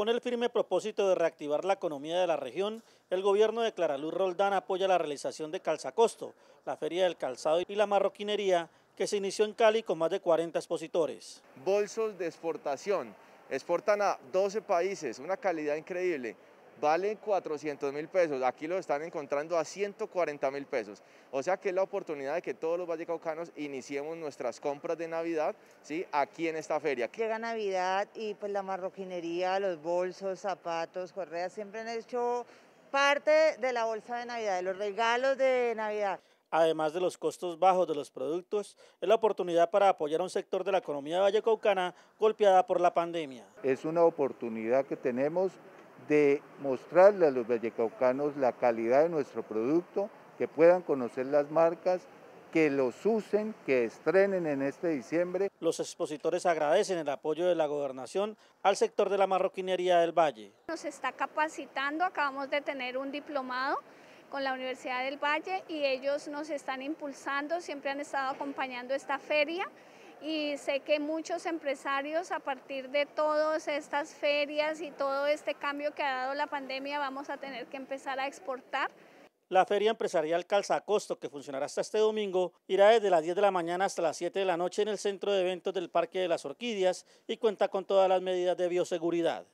Con el firme propósito de reactivar la economía de la región, el gobierno de Clara Luz Roldán apoya la realización de Calzacosto, la Feria del Calzado y la Marroquinería, que se inició en Cali con más de 40 expositores. Bolsos de exportación, exportan a 12 países, una calidad increíble valen 400 mil pesos, aquí lo están encontrando a 140 mil pesos. O sea que es la oportunidad de que todos los vallecaucanos iniciemos nuestras compras de Navidad ¿sí? aquí en esta feria. Llega Navidad y pues la marroquinería, los bolsos, zapatos, correas, siempre han hecho parte de la bolsa de Navidad, de los regalos de Navidad. Además de los costos bajos de los productos, es la oportunidad para apoyar a un sector de la economía vallecaucana golpeada por la pandemia. Es una oportunidad que tenemos de mostrarle a los vallecaucanos la calidad de nuestro producto, que puedan conocer las marcas, que los usen, que estrenen en este diciembre. Los expositores agradecen el apoyo de la gobernación al sector de la marroquinería del Valle. Nos está capacitando, acabamos de tener un diplomado con la Universidad del Valle y ellos nos están impulsando, siempre han estado acompañando esta feria y sé que muchos empresarios a partir de todas estas ferias y todo este cambio que ha dado la pandemia vamos a tener que empezar a exportar. La feria empresarial Calzacosto, que funcionará hasta este domingo, irá desde las 10 de la mañana hasta las 7 de la noche en el centro de eventos del Parque de las Orquídeas y cuenta con todas las medidas de bioseguridad.